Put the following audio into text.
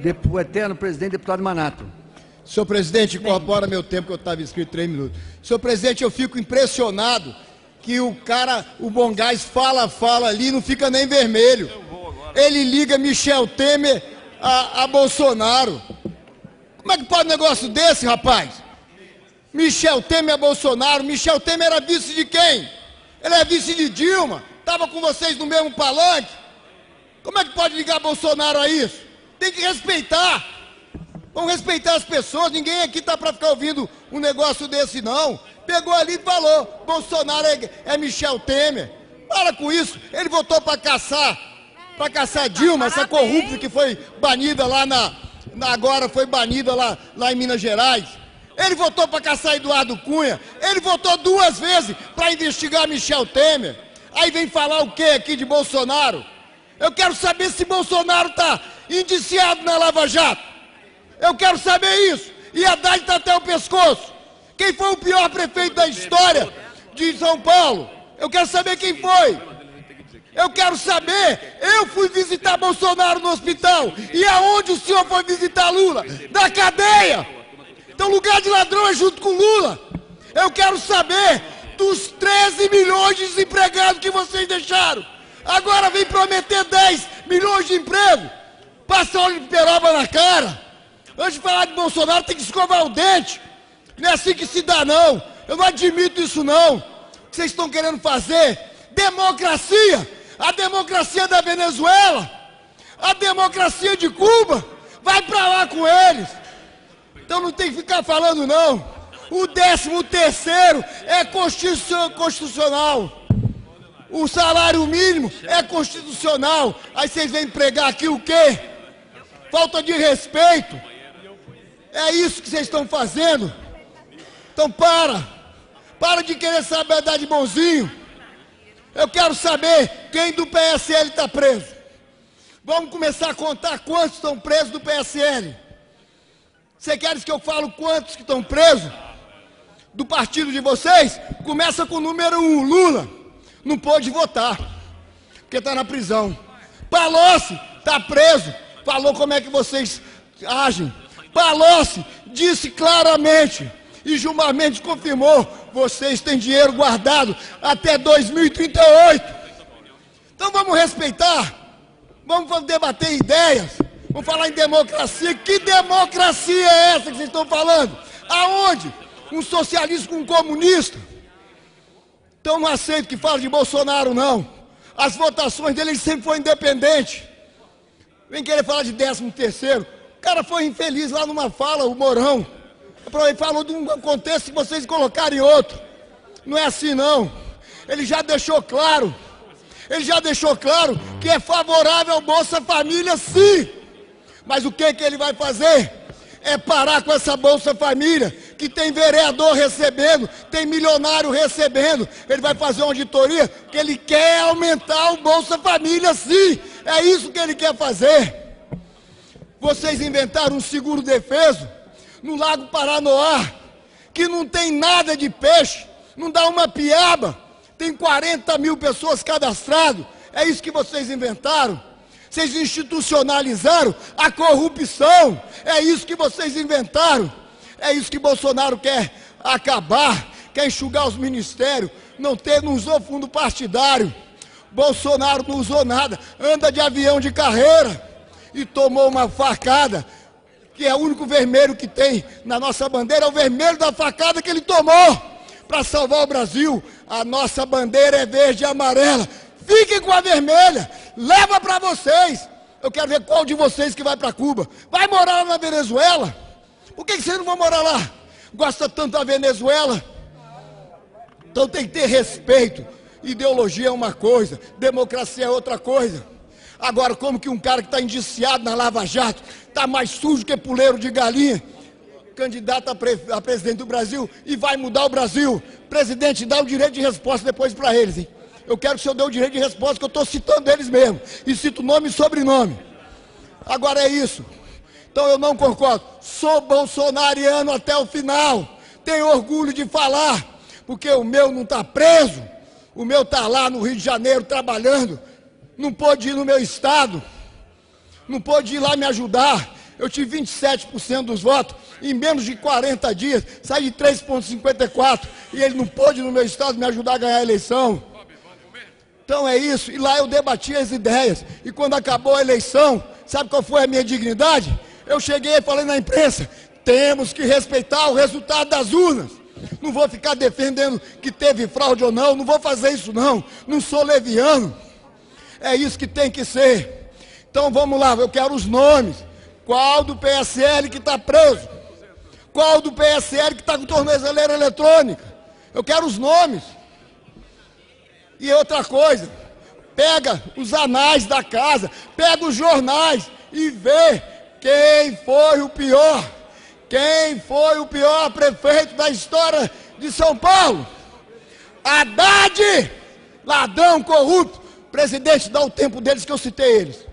Depo, eterno presidente, deputado Manato. Senhor presidente, incorpora meu tempo que eu estava inscrito três minutos. Senhor presidente, eu fico impressionado que o cara, o Bom Gás, fala, fala ali, não fica nem vermelho. Ele liga Michel Temer a, a Bolsonaro. Como é que pode um negócio desse, rapaz? Michel Temer a Bolsonaro. Michel Temer era vice de quem? Ele é vice de Dilma. Estava com vocês no mesmo palanque. Como é que pode ligar Bolsonaro a isso? Tem que respeitar. Vamos respeitar as pessoas. Ninguém aqui está para ficar ouvindo um negócio desse, não. Pegou ali e falou: Bolsonaro é, é Michel Temer. Para com isso. Ele votou para caçar, para caçar Dilma, essa corrupta que foi banida lá na, na, agora foi banida lá, lá em Minas Gerais. Ele votou para caçar Eduardo Cunha. Ele votou duas vezes para investigar Michel Temer. Aí vem falar o que aqui de Bolsonaro? Eu quero saber se Bolsonaro está indiciado na Lava Jato. Eu quero saber isso. E Haddad está até o pescoço. Quem foi o pior prefeito da história de São Paulo? Eu quero saber quem foi. Eu quero saber. Eu fui visitar Bolsonaro no hospital. E aonde o senhor foi visitar Lula? Da cadeia. Então, lugar de ladrão é junto com Lula. Eu quero saber dos 13 milhões de desempregados que vocês deixaram. Agora vem prometer 10 milhões de emprego. Passa óleo de peroba na cara. Antes de falar de Bolsonaro, tem que escovar o dente. Não é assim que se dá, não. Eu não admito isso, não. O que vocês estão querendo fazer? Democracia. A democracia da Venezuela. A democracia de Cuba. Vai para lá com eles. Então não tem que ficar falando, não. O décimo terceiro é constitucional. O salário mínimo é constitucional. Aí vocês vêm pregar aqui o quê? Falta de respeito. É isso que vocês estão fazendo. Então para. Para de querer saber dar de bonzinho. Eu quero saber quem do PSL está preso. Vamos começar a contar quantos estão presos do PSL. Você quer que eu falo quantos que estão presos? Do partido de vocês? Começa com o número um, Lula não pôde votar, porque está na prisão. Palocci está preso, falou como é que vocês agem. Palocci disse claramente, e Gilmar Mendes confirmou, vocês têm dinheiro guardado até 2038. Então vamos respeitar, vamos debater ideias, vamos falar em democracia. Que democracia é essa que vocês estão falando? Aonde? Um socialista com um comunista? Então não aceito que fale de Bolsonaro, não. As votações dele sempre foi independente. Vem querer falar de 13 terceiro. O cara foi infeliz lá numa fala, o Mourão. Ele falou de um contexto que vocês colocaram em outro. Não é assim não. Ele já deixou claro. Ele já deixou claro que é favorável ao Bolsa Família, sim. Mas o que, que ele vai fazer? É parar com essa Bolsa Família que tem vereador recebendo, tem milionário recebendo. Ele vai fazer uma auditoria que ele quer aumentar o Bolsa Família, sim. É isso que ele quer fazer. Vocês inventaram um seguro defeso no Lago Paranoá, que não tem nada de peixe, não dá uma piaba, tem 40 mil pessoas cadastradas. É isso que vocês inventaram. Vocês institucionalizaram a corrupção. É isso que vocês inventaram. É isso que Bolsonaro quer acabar, quer enxugar os ministérios, não ter, não usou fundo partidário. Bolsonaro não usou nada, anda de avião de carreira e tomou uma facada, que é o único vermelho que tem na nossa bandeira, é o vermelho da facada que ele tomou para salvar o Brasil. A nossa bandeira é verde e amarela. Fiquem com a vermelha, leva para vocês. Eu quero ver qual de vocês que vai para Cuba. Vai morar na Venezuela? Por que vocês não vão morar lá? Gosta tanto da Venezuela? Então tem que ter respeito. Ideologia é uma coisa, democracia é outra coisa. Agora, como que um cara que está indiciado na Lava Jato está mais sujo que puleiro de galinha, candidato a, pre a, presidente do Brasil e vai mudar o Brasil? Presidente, dá o direito de resposta depois para eles, hein? Eu quero que o senhor dê o direito de resposta, que eu estou citando eles mesmo. E cito nome e sobrenome. Agora é isso. Então eu não concordo. Sou bolsonariano até o final. Tenho orgulho de falar, porque o meu não está preso. O meu está lá no Rio de Janeiro trabalhando. Não pôde ir no meu estado. Não pôde ir lá me ajudar. Eu tive 27% dos votos em menos de 40 dias, saí de 3,54 e ele não pôde no meu estado me ajudar a ganhar a eleição. Então é isso, e lá eu debati as ideias. E quando acabou a eleição, sabe qual foi a minha dignidade? Eu cheguei e falei na imprensa: temos que respeitar o resultado das urnas. Não vou ficar defendendo que teve fraude ou não, não vou fazer isso não. Não sou leviano. É isso que tem que ser. Então vamos lá, eu quero os nomes. Qual do PSL que está preso? Qual do PSL que está com tornozeleira eletrônica? Eu quero os nomes. E outra coisa, pega os anais da casa, pega os jornais e vê quem foi o pior. Quem foi o pior prefeito da história de São Paulo? Haddad, ladrão corrupto. Presidente, dá o tempo deles que eu citei eles.